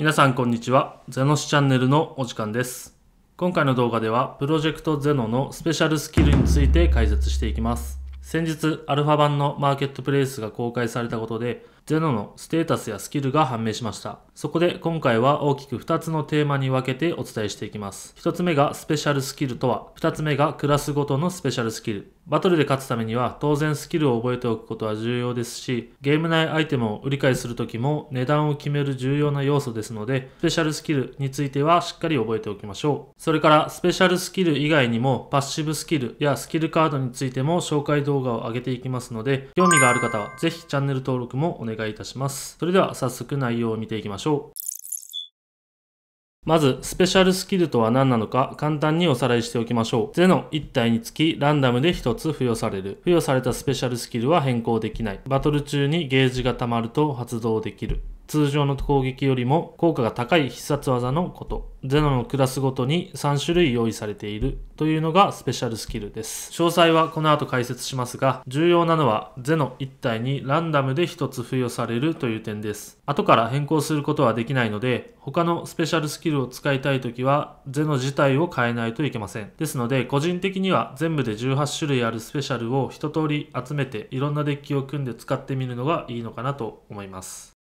皆さんこんにちは。ゼノスチャンネルのお時間です。今回の動画では、プロジェクトゼノのスペシャルスキルについて解説していきます。先日、アルファ版のマーケットプレイスが公開されたことで、ゼノのステータスやスキルが判明しました。そこで今回は大きく2つのテーマに分けてお伝えしていきます。1つ目がスペシャルスキルとは、2つ目がクラスごとのスペシャルスキル。バトルで勝つためには当然スキルを覚えておくことは重要ですし、ゲーム内アイテムを売り買いするときも値段を決める重要な要素ですので、スペシャルスキルについてはしっかり覚えておきましょう。それからスペシャルスキル以外にもパッシブスキルやスキルカードについても紹介動画を上げていきますので、興味がある方はぜひチャンネル登録もお願いしますいたします。それでは早速内容を見ていきましょう。まず、スペシャルスキルとは何なのか簡単におさらいしておきましょう。ゼノ1体につきランダムで1つ付与される。付与されたスペシャルスキルは変更できない。バトル中にゲージが溜まると発動できる。通常の攻撃よりも効果が高い必殺技のこと。ゼノのクラスごとに3種類用意されているというのがスペシャルスキルです。詳細はこの後解説しますが、重要なのはゼノ1体にランダムで1つ付与されるという点です。後から変更することはできないので、他のスペシャルスキルを使いたいときは、ゼノ自体を変えないといけません。ですので、個人的には全部で18種類あるスペシャルを一通り集めて、いろんなデッキを組んで使ってみるのがいいのかなと思います。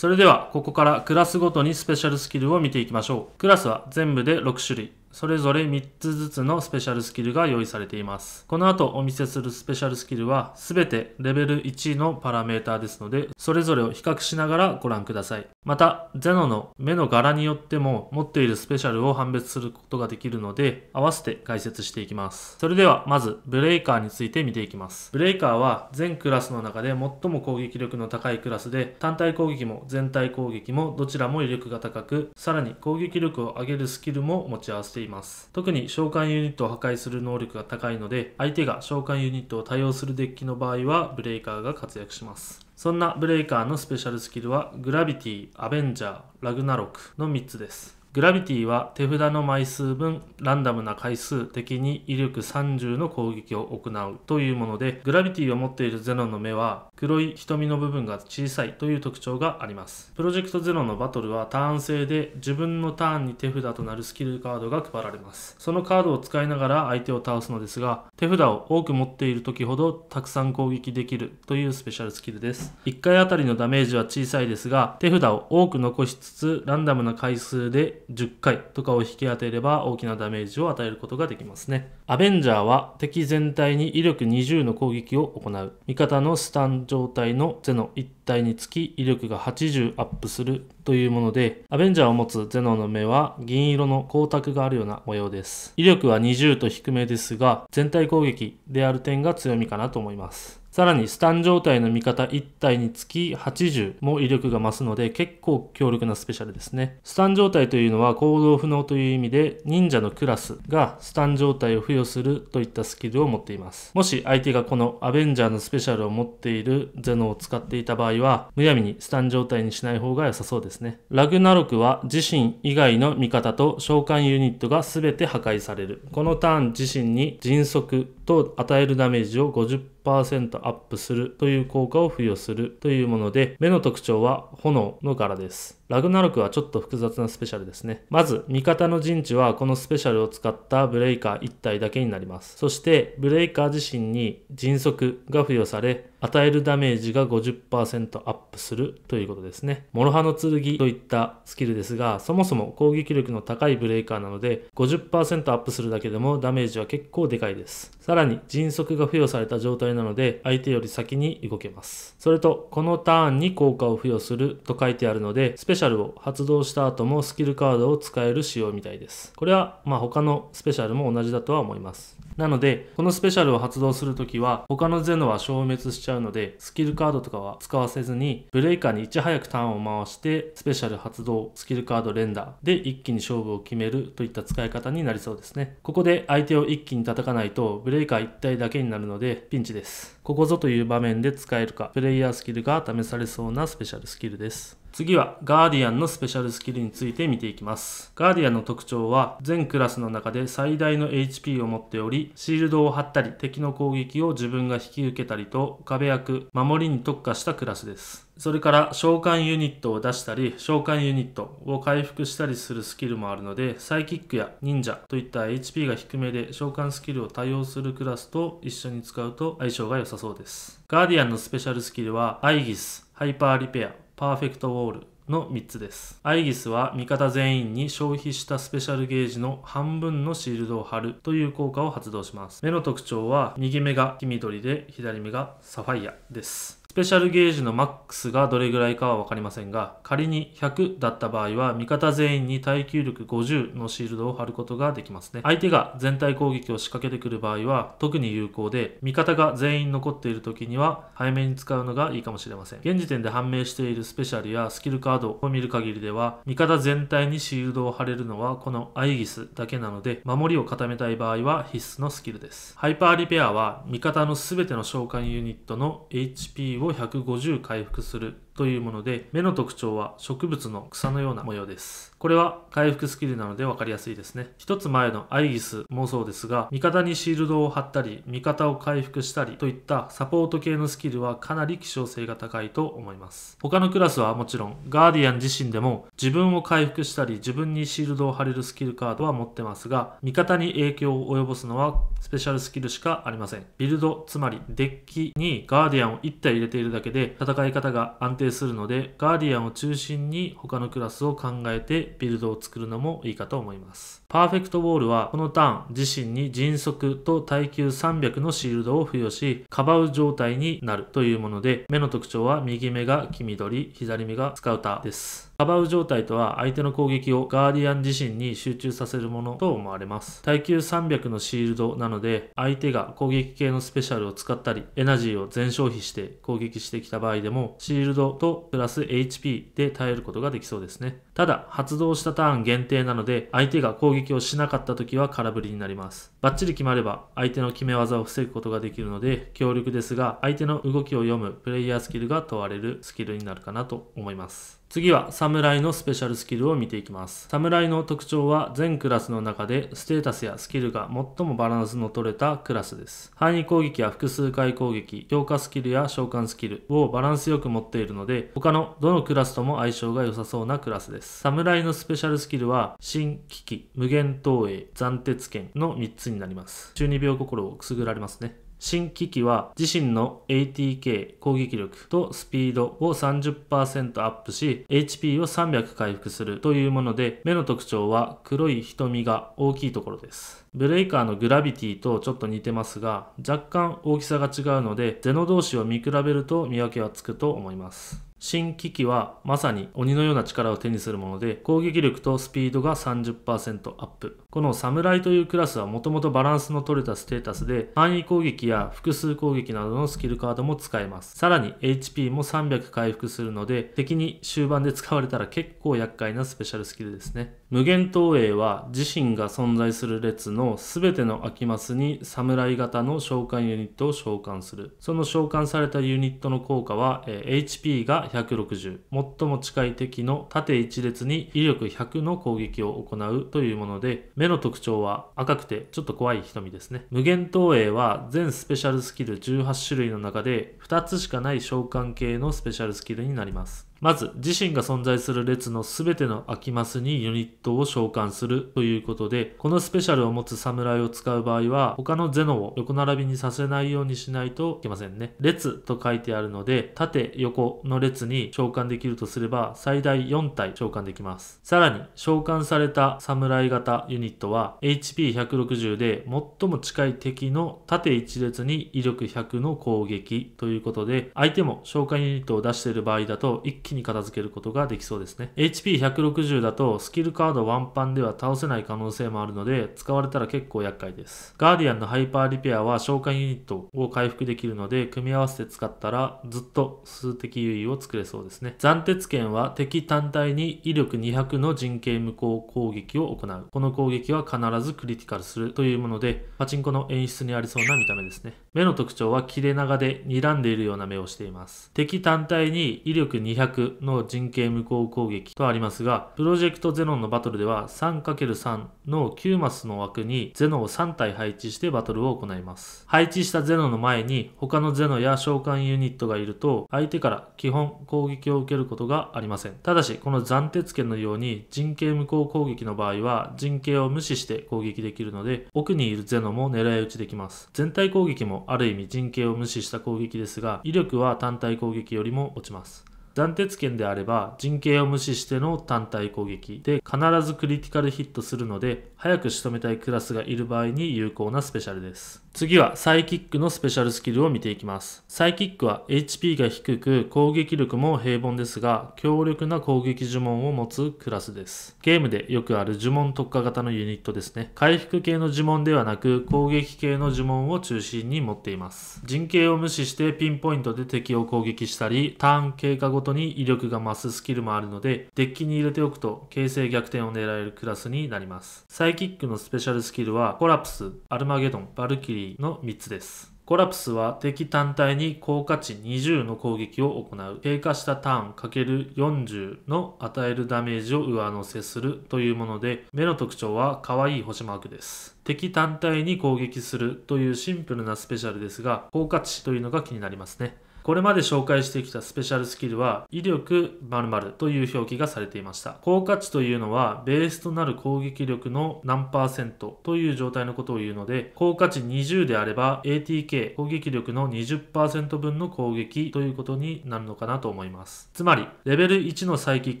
それでは、ここからクラスごとにスペシャルスキルを見ていきましょう。クラスは全部で6種類。それぞれ3つずつのスペシャルスキルが用意されています。この後お見せするスペシャルスキルは全てレベル1のパラメーターですので、それぞれを比較しながらご覧ください。また、ゼノの目の柄によっても持っているスペシャルを判別することができるので、合わせて解説していきます。それではまず、ブレイカーについて見ていきます。ブレイカーは全クラスの中で最も攻撃力の高いクラスで、単体攻撃も全体攻撃もどちらも威力が高く、さらに攻撃力を上げるスキルも持ち合わせています。ています特に召喚ユニットを破壊する能力が高いので、相手が召喚ユニットを多用するデッキの場合は、ブレイカーが活躍します。そんなブレイカーのスペシャルスキルは、グラビティ、アベンジャー、ラグナロクの3つです。グラビティは手札の枚数分ランダムな回数敵に威力30の攻撃を行うというものでグラビティを持っているゼノの目は黒い瞳の部分が小さいという特徴があります。プロジェクトゼノのバトルはターン制で自分のターンに手札となるスキルカードが配られます。そのカードを使いながら相手を倒すのですが手札を多く持っている時ほどたくさん攻撃できるというスペシャルスキルです。1回あたりのダメージは小さいですが手札を多く残しつつランダムな回数で10回とかを引き当てれば大きなダメージを与えることができますね。アベンジャーは敵全体に威力20の攻撃を行う。味方のスタン状態のゼノ1体につき威力が80アップするというもので、アベンジャーを持つゼノの目は銀色の光沢があるような模様です。威力は20と低めですが、全体攻撃である点が強みかなと思います。さらにスタン状態の味方1体につき80も威力が増すので結構強力なスペシャルですね。スタン状態というのは行動不能という意味で忍者のクラスがスタン状態を付与するといったスキルを持っています。もし相手がこのアベンジャーのスペシャルを持っているゼノを使っていた場合はむやみにスタン状態にしない方が良さそうですね。ラグナロクは自身以外の味方と召喚ユニットが全て破壊される。このターン自身に迅速と与えるダメージを50%アップするという効果を付与するというもので、目の特徴は炎の柄です。ラグナロクはちょっと複雑なスペシャルですね。まず、味方の陣地はこのスペシャルを使ったブレイカー1体だけになります。そして、ブレイカー自身に迅速が付与され、与えるダメージが50%アップするということですね。諸刃の剣といったスキルですが、そもそも攻撃力の高いブレイカーなので、50%アップするだけでもダメージは結構でかいです。さらに、迅速が付与された状態なので、相手より先に動けます。それと、このターンに効果を付与すると書いてあるので、スペシャルシャルを発動した後もスキルカードを使える仕様みたいです。これは、まあ他のスペシャルも同じだとは思います。なので、このスペシャルを発動するときは、他のゼノは消滅しちゃうので、スキルカードとかは使わせずに、ブレイカーにいち早くターンを回して、スペシャル発動、スキルカード連打で一気に勝負を決めるといった使い方になりそうですね。ここで相手を一気に叩かないと、ブレイカー1体だけになるので、ピンチです。ここぞという場面で使えるか、プレイヤースキルが試されそうなスペシャルスキルです。次はガーディアンのスペシャルスキルについて見ていきます。ガーディアンの特徴は全クラスの中で最大の HP を持っており、シールドを貼ったり敵の攻撃を自分が引き受けたりと壁役、守りに特化したクラスです。それから召喚ユニットを出したり、召喚ユニットを回復したりするスキルもあるので、サイキックや忍者といった HP が低めで召喚スキルを多用するクラスと一緒に使うと相性が良さそうです。ガーディアンのスペシャルスキルは、アイギス、ハイパーリペア、パーフェクトウォールの3つです。アイギスは味方全員に消費したスペシャルゲージの半分のシールドを貼るという効果を発動します。目の特徴は右目が黄緑で左目がサファイアです。スペシャルゲージのマックスがどれぐらいかは分かりませんが、仮に100だった場合は、味方全員に耐久力50のシールドを貼ることができますね。相手が全体攻撃を仕掛けてくる場合は、特に有効で、味方が全員残っている時には、早めに使うのがいいかもしれません。現時点で判明しているスペシャルやスキルカードを見る限りでは、味方全体にシールドを貼れるのは、このアイギスだけなので、守りを固めたい場合は必須のスキルです。ハイパーリペアは、味方の全ての召喚ユニットの HP を150回復する。というもので、目の特徴は植物の草のような模様です。これは回復スキルなので分かりやすいですね。一つ前のアイギスもそうですが、味方にシールドを貼ったり、味方を回復したりといったサポート系のスキルはかなり希少性が高いと思います。他のクラスはもちろん、ガーディアン自身でも自分を回復したり、自分にシールドを貼れるスキルカードは持ってますが、味方に影響を及ぼすのはスペシャルスキルしかありません。ビルド、つまりデッキにガーディアンを1体入れているだけで戦い方が安定定するので、ガーディアンを中心に他のクラスを考えてビルドを作るのもいいかと思います。パーフェクトウォールはこのターン自身に迅速と耐久300のシールドを付与し、かばう状態になるというもので、目の特徴は右目が黄緑、左目がスカウターです。カバウ状態とは相手の攻撃をガーディアン自身に集中させるものと思われます。耐久300のシールドなので、相手が攻撃系のスペシャルを使ったり、エナジーを全消費して攻撃してきた場合でも、シールドとプラス HP で耐えることができそうですね。ただ、発動したターン限定なので、相手が攻撃をしなかった時は空振りになります。バッチリ決まれば、相手の決め技を防ぐことができるので、強力ですが、相手の動きを読むプレイヤースキルが問われるスキルになるかなと思います。次は侍のスペシャルスキルを見ていきます。侍の特徴は全クラスの中でステータスやスキルが最もバランスの取れたクラスです。範囲攻撃や複数回攻撃、強化スキルや召喚スキルをバランスよく持っているので、他のどのクラスとも相性が良さそうなクラスです。侍のスペシャルスキルは、新危機、無限投影、暫定剣の3つになります。中二病心をくすぐられますね。新機器は自身の ATK 攻撃力とスピードを30%アップし HP を300回復するというもので目の特徴は黒い瞳が大きいところです。ブレイカーのグラビティとちょっと似てますが若干大きさが違うのでゼノ同士を見比べると見分けはつくと思います。新機器はまさに鬼のような力を手にするもので攻撃力とスピードが30%アップ。この侍というクラスはもともとバランスの取れたステータスで範囲攻撃や複数攻撃などのスキルカードも使えます。さらに HP も300回復するので敵に終盤で使われたら結構厄介なスペシャルスキルですね。無限投影は自身が存在する列の全ての空きマスに侍型の召喚ユニットを召喚する。その召喚されたユニットの効果は、HP が160最も近い敵の縦一列に威力100の攻撃を行うというもので目の特徴は赤くてちょっと怖い瞳ですね。無限投影は全スペシャルスキル18種類の中で2つしかない召喚系のスペシャルスキルになりますまず、自身が存在する列の全ての空きマスにユニットを召喚するということで、このスペシャルを持つ侍を使う場合は、他のゼノを横並びにさせないようにしないといけませんね。列と書いてあるので、縦横の列に召喚できるとすれば、最大4体召喚できます。さらに、召喚された侍型ユニットは、HP160 で最も近い敵の縦1列に威力100の攻撃といういうことで、相手も召喚ユニットを出している場合だと、一気に片付けることができそうですね。HP160 だとスキルカードワンパンでは倒せない可能性もあるので、使われたら結構厄介です。ガーディアンのハイパーリペアは召喚ユニットを回復できるので、組み合わせて使ったらずっと数的優位を作れそうですね。暫定剣は敵単体に威力200の陣形無効攻撃を行う。この攻撃は必ずクリティカルするというもので、パチンコの演出にありそうな見た目ですね。目の特徴は切れ長で睨んでいるような目をしています。敵単体に威力200の陣形無効攻撃とありますが、プロジェクトゼノンのバトルでは 3×3 の9マスの枠にゼノを3体配置してバトルを行います。配置したゼノの前に他のゼノや召喚ユニットがいると、相手から基本攻撃を受けることがありません。ただし、この暫定剣のように陣形無効攻撃の場合は、陣形を無視して攻撃できるので、奥にいるゼノも狙い撃ちできます。全体攻撃もある意味陣形を無視した攻撃ですが、威力は単体攻撃よりも落ちます。斬鉄剣であれば陣形を無視しての単体攻撃で必ずクリティカルヒットするので早く仕留めたいクラスがいる場合に有効なスペシャルです。次はサイキックのスペシャルスキルを見ていきます。サイキックは HP が低く攻撃力も平凡ですが強力な攻撃呪文を持つクラスです。ゲームでよくある呪文特化型のユニットですね。回復系の呪文ではなく攻撃系の呪文を中心に持っています。陣形を無視してピンポイントで敵を攻撃したりターン経過後ごとに威力が増すスキルもあるのでデッキに入れておくと形勢逆転を狙えるクラスになります。サイキックのスペシャルスキルはコラプス、アルマゲドン、バルキリーの3つです。コラプスは敵単体に高価値20の攻撃を行う。経過したターン ×40 の与えるダメージを上乗せするというもので、目の特徴は可愛い星マークです。敵単体に攻撃するというシンプルなスペシャルですが、高価値というのが気になりますね。これまで紹介してきたスペシャルスキルは威力〇〇という表記がされていました。効果値というのはベースとなる攻撃力の何パーセントという状態のことを言うので、効果値20であれば ATK 攻撃力の20%分の攻撃ということになるのかなと思います。つまり、レベル1のサイキッ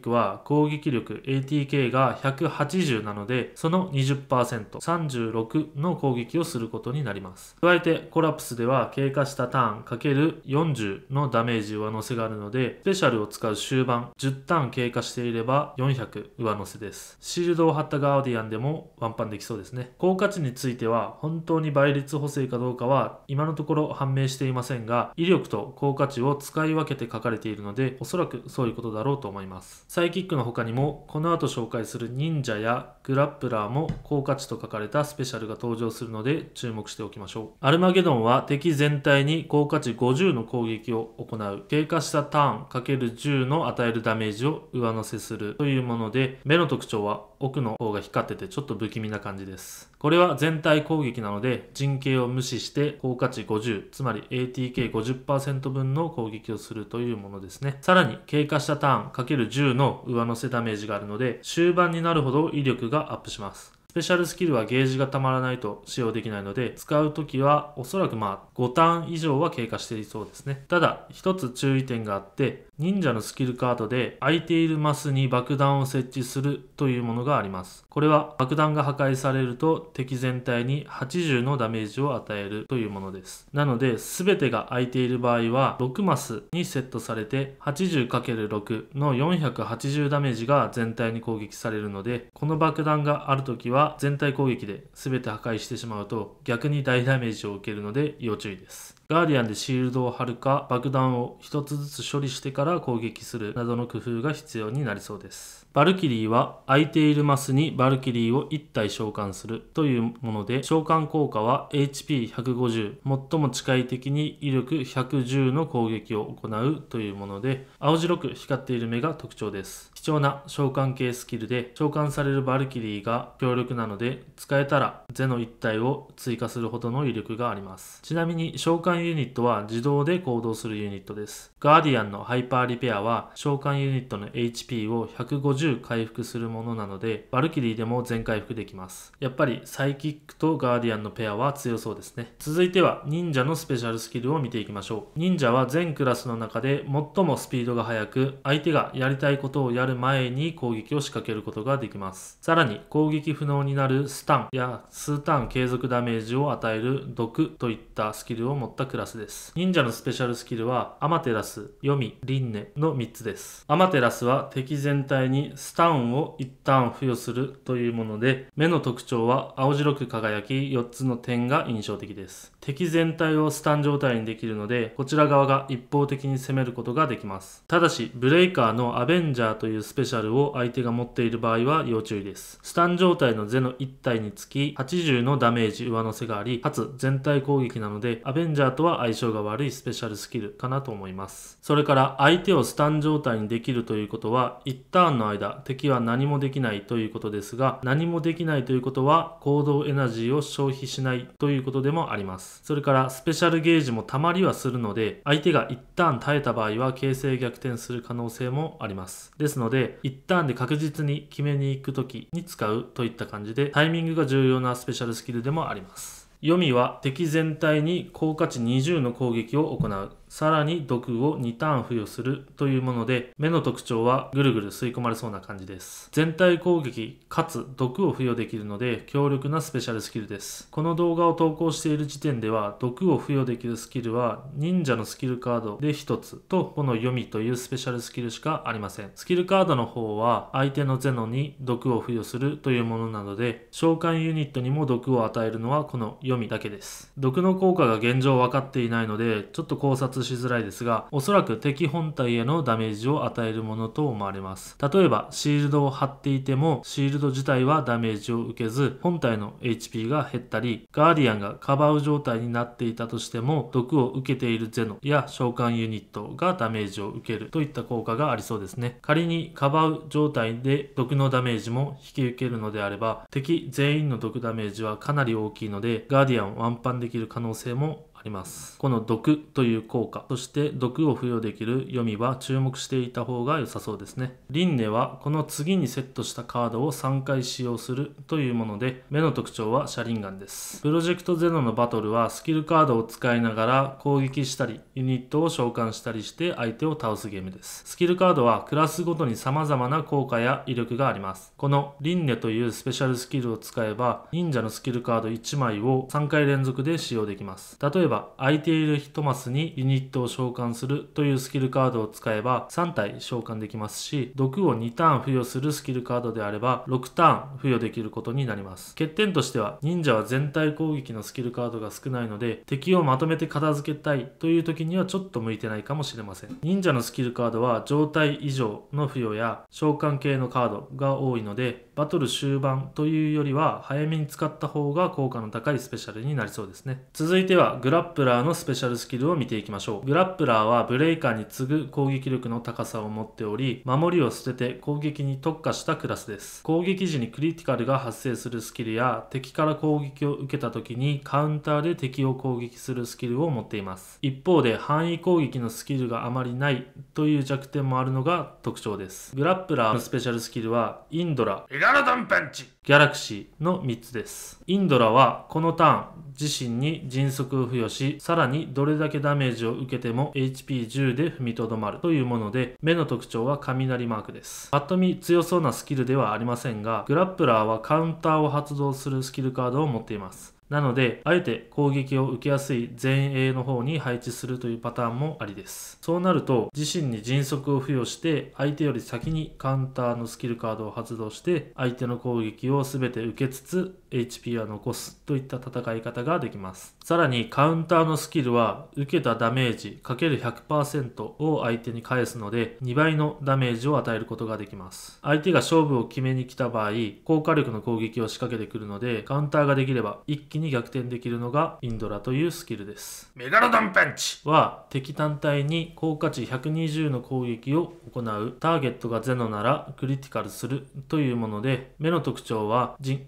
クは攻撃力 ATK が180なので、その20%、36の攻撃をすることになります。加えて、コラプスでは経過したターン ×40 のダメージ上乗せがあるので、スペシャルを使う終盤、10ターン経過していれば400上乗せです。シールドを貼ったガーディアンでもワンパンできそうですね。効果値については、本当に倍率補正かどうかは今のところ判明していませんが、威力と効果値を使い分けて書かれているので、おそらくそういうことだろうと思います。サイキックの他にも、この後紹介する忍者やグラップラーも効果値と書かれたスペシャルが登場するので注目しておきましょう。アルマゲドンは敵全体に効果値50の攻撃を行う。経過したターン ×10 の与えるダメージを上乗せするというもので、目の特徴は奥の方が光っててちょっと不気味な感じです。これは全体攻撃なので、陣形を無視して効果値50、つまり ATK50% 分の攻撃をするというものですね。さらに、経過したターン ×10 の上乗せダメージがあるので、終盤になるほど威力がアップします。スペシャルスキルはゲージがたまらないと使用できないので、使うときはおそらくまあ5ターン以上は経過していそうですね。ただ、一つ注意点があって、忍者のスキルカードで空いているマスに爆弾を設置するというものがあります。これは爆弾が破壊されると敵全体に80のダメージを与えるというものです。なので全てが空いている場合は6マスにセットされて 80×6 の480ダメージが全体に攻撃されるのでこの爆弾がある時はは全体攻撃で全て破壊してしまうと逆に大ダメージを受けるので要注意です。ガーディアンでシールドを貼るか爆弾を1つずつ処理してから攻撃するなどの工夫が必要になりそうです。バルキリーは空いているマスにバルキリーを1体召喚するというもので召喚効果は HP150 最も近い敵に威力110の攻撃を行うというもので青白く光っている目が特徴です。貴重な召喚系スキルで召喚されるバルキリーが強力なので使えたらゼノ1体を追加するほどの威力があります。ちなみに召喚ユニットは自動で行動するユニットです。ガーディアンのハイパーリペアは召喚ユニットの HP を150回復するものなので、バルキリーでも全回復できます。やっぱりサイキックとガーディアンのペアは強そうですね。続いては忍者のスペシャルスキルを見ていきましょう。忍者は全クラスの中で最もスピードが速く、相手がやりたいことをやる前に攻撃を仕掛けることができます。さらに攻撃不能になるスタンや数ターン継続ダメージを与える毒といったスキルを持ったクラスです。忍者のスペシャルスキルは、アマテラス、黄泉、輪廻の3つです。アマテラスは敵全体にスタンを1ターン付与するというもので、目の特徴は青白く輝き4つの点が印象的です。敵全体をスタン状態にできるので、こちら側が一方的に攻めることができます。ただし、ブレイカーのアベンジャーというスペシャルを相手が持っている場合は要注意です。スタン状態のゼの1体につき80のダメージ上乗せがあり、かつ全体攻撃なので、アベンジャーとは相性が悪いスペシャルスキルかなと思います。それから相手をスタン状態にできるということは、1ターンの間、だ敵は何もできないということですが、何もできないということは、行動エナジーを消費しないということでもあります。それから、スペシャルゲージもたまりはするので、相手が1ターン耐えた場合は、形勢逆転する可能性もあります。ですので、1ターンで確実に決めに行く時に使うといった感じで、タイミングが重要なスペシャルスキルでもあります。読みは敵全体に効果値20の攻撃を行う。さらに毒を2ターン付与するというもので、目の特徴はぐるぐる吸い込まれそうな感じです。全体攻撃かつ毒を付与できるので強力なスペシャルスキルです。この動画を投稿している時点では、毒を付与できるスキルは忍者のスキルカードで1つとこの読みというスペシャルスキルしかありません。スキルカードの方は相手のゼノに毒を付与するというものなので、召喚ユニットにも毒を与えるのはこの読みだけです。毒の効果が現状分かっていないので、ちょっと考察しづらいですが、おそらく敵本体へのダメージを与えるものと思われます。例えば、シールドを貼っていても、シールド自体はダメージを受けず、本体の HP が減ったり、ガーディアンがカバー状態になっていたとしても、毒を受けているゼノや召喚ユニットがダメージを受けるといった効果がありそうですね。仮にカバー状態で毒のダメージも引き受けるのであれば、敵全員の毒ダメージはかなり大きいので、ガーディアンをワンパンできる可能性もあります。この毒という効果、そして毒を付与できる読みは注目していた方が良さそうですね。輪廻はこの次にセットしたカードを3回使用するというもので、目の特徴は車輪ガンです。プロジェクトゼノのバトルはスキルカードを使いながら攻撃したり、ユニットを召喚したりして相手を倒すゲームです。スキルカードはクラスごとに様々な効果や威力があります。この輪廻というスペシャルスキルを使えば、忍者のスキルカード1枚を3回連続で使用できます。例えばば空いている1マスにユニットを召喚するというスキルカードを使えば3体召喚できますし、毒を2ターン付与するスキルカードであれば6ターン付与できることになります。欠点としては忍者は全体攻撃のスキルカードが少ないので敵をまとめて片付けたいという時にはちょっと向いてないかもしれません。忍者のスキルカードは状態以上の付与や召喚系のカードが多いのでバトル終盤というよりは早めに使った方が効果の高いスペシャルになりそうですね。続いてはグララップラーのスペシャルスキルを見ていきましょう。グラップラーはブレイカーに次ぐ攻撃力の高さを持っており、守りを捨てて攻撃に特化したクラスです。攻撃時にクリティカルが発生するスキルや敵から攻撃を受けた時にカウンターで敵を攻撃するスキルを持っています。一方で範囲攻撃のスキルがあまりないという弱点もあるのが特徴です。グラップラーのスペシャルスキルはインドラ、ガラドンパンチギャラクシーの3つです。インドラはこのターン自身に迅速を付与し、さらにどれだけダメージを受けても HP10 で踏みとどまるというもので、目の特徴は雷マークです。パッと見強そうなスキルではありませんが、グラップラーはカウンターを発動するスキルカードを持っています。なので、あえて攻撃を受けやすい前衛の方に配置するというパターンもありです。そうなると、自身に迅速を付与して、相手より先にカウンターのスキルカードを発動して、相手の攻撃を全て受けつつ、HP は残すといった戦い方ができます。さらに、カウンターのスキルは、受けたダメージ ×100% を相手に返すので、2倍のダメージを与えることができます。相手が勝負を決めに来た場合、高火力の攻撃を仕掛けてくるので、カウンターができれば一気に逆転できるのがインドラというスキルです。メガロドンパンチは敵単体に効果値120の攻撃を行うターゲットが0ならクリティカルするというもので目の特徴は人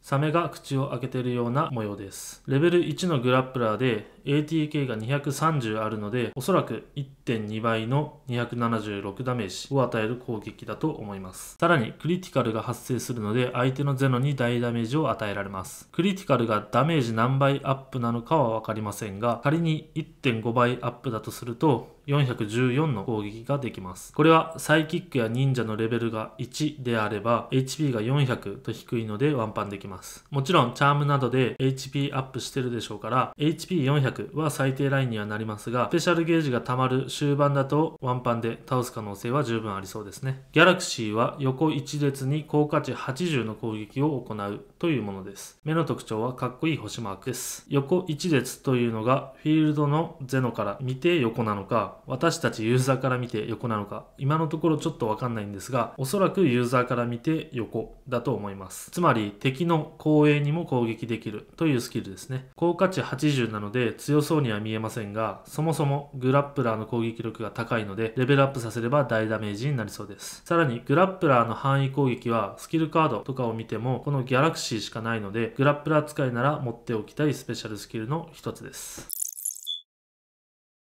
サメが口を開けているような模様です。レベル1のグラップラーで ATK が230あるので、おそらく1.2倍の276ダメージを与える攻撃だと思います。さらに、クリティカルが発生するので、相手のゼノに大ダメージを与えられます。クリティカルがダメージ何倍アップなのかはわかりませんが、仮に1.5倍アップだとすると、414の攻撃ができます。これはサイキックや忍者のレベルが1であれば HP が400と低いのでワンパンできます。もちろんチャームなどで HP アップしてるでしょうから HP400 は最低ラインにはなりますがスペシャルゲージが溜まる終盤だとワンパンで倒す可能性は十分ありそうですね。ギャラクシーは横1列に高価値80の攻撃を行うというものです。目の特徴はかっこいい星マークです。横1列というのがフィールドのゼノから見て横なのか、私たちユーザーから見て横なのか、今のところちょっとわかんないんですが、おそらくユーザーから見て横だと思います。つまり敵の後衛にも攻撃できるというスキルですね。高価値80なので強そうには見えませんが、そもそもグラップラーの攻撃力が高いので、レベルアップさせれば大ダメージになりそうです。さらにグラップラーの範囲攻撃はスキルカードとかを見ても、このギャラクシーしかないので、グラップラー使いなら持っておきたいスペシャルスキルの一つです。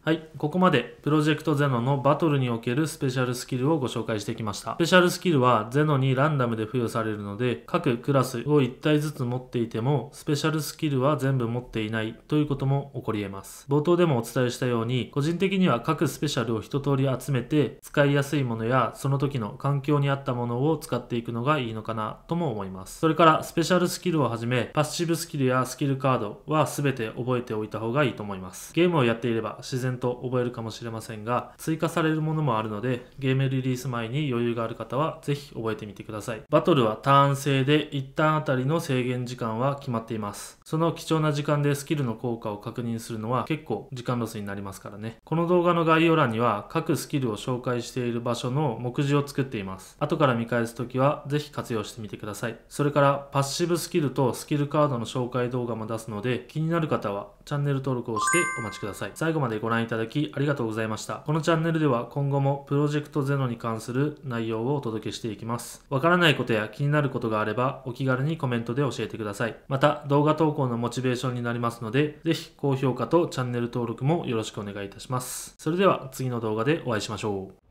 はい。ここまで、プロジェクトゼノのバトルにおけるスペシャルスキルをご紹介してきました。スペシャルスキルはゼノにランダムで付与されるので、各クラスを1体ずつ持っていても、スペシャルスキルは全部持っていないということも起こり得ます。冒頭でもお伝えしたように、個人的には各スペシャルを一通り集めて、使いやすいものや、その時の環境に合ったものを使っていくのがいいのかなとも思います。それから、スペシャルスキルをはじめ、パッシブスキルやスキルカードは全て覚えておいた方がいいと思います。ゲームをやっていれば自然と覚えるかもしれませんが、追加されるものもあるので、ゲームリリース前に余裕がある方はぜひ覚えてみてください。バトルはターン制で1ターンあたりの制限時間は決まっています。その貴重な時間でスキルの効果を確認するのは結構時間ロスになりますからね。この動画の概要欄には各スキルを紹介している場所の目次を作っています。後から見返すときはぜひ活用してみてください。それからパッシブスキルとスキルカードの紹介動画も出すので気になる方はチャンネル登録をしてお待ちください。最後までご覧いただきありがとうございました。このチャンネルでは今後もプロジェクトゼロに関する内容をお届けしていきます。わからないことや気になることがあればお気軽にコメントで教えてください。また動画投稿のモチベーションになりますので、ぜひ高評価とチャンネル登録もよろしくお願いいたします。それでは次の動画でお会いしましょう。